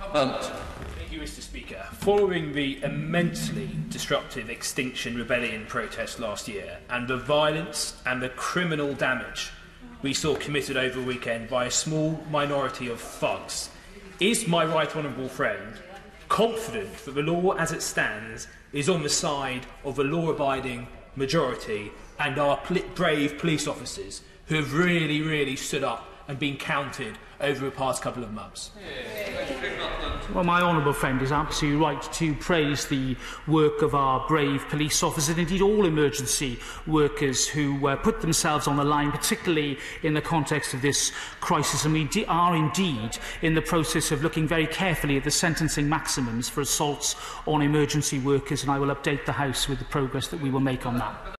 Hunt. Thank you, Mr Speaker. Following the immensely disruptive Extinction Rebellion protest last year and the violence and the criminal damage we saw committed over the weekend by a small minority of thugs, is my right honourable friend confident that the law as it stands is on the side of the law abiding majority and our pl- brave police officers who have really, really stood up and been counted over the past couple of months? Well, my honourable friend is absolutely right to praise the work of our brave police officers and indeed all emergency workers who uh, put themselves on the line, particularly in the context of this crisis. And we are indeed in the process of looking very carefully at the sentencing maximums for assaults on emergency workers, and I will update the House with the progress that we will make on that.